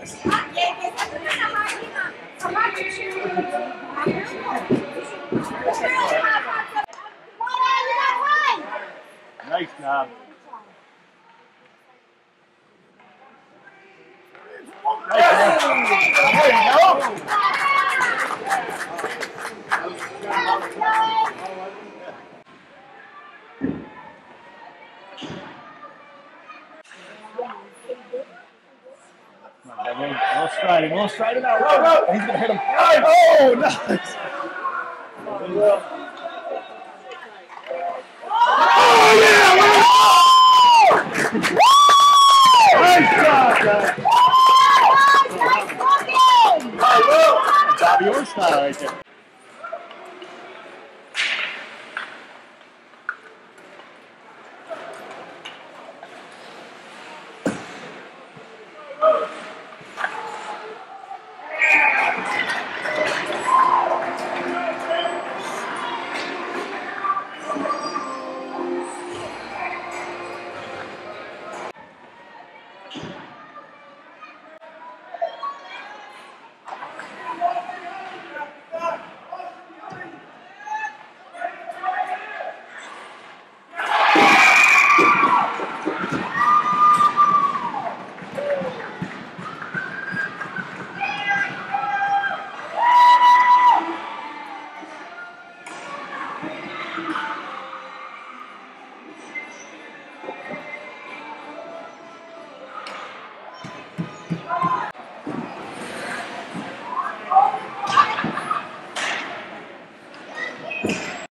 Nice job. Nice job. There you go. On, Devin. We'll stride him. We'll stride him out. Row, row. He's gonna hit him. Oh, nice. Oh, nice job, guys. Good job, your style right there.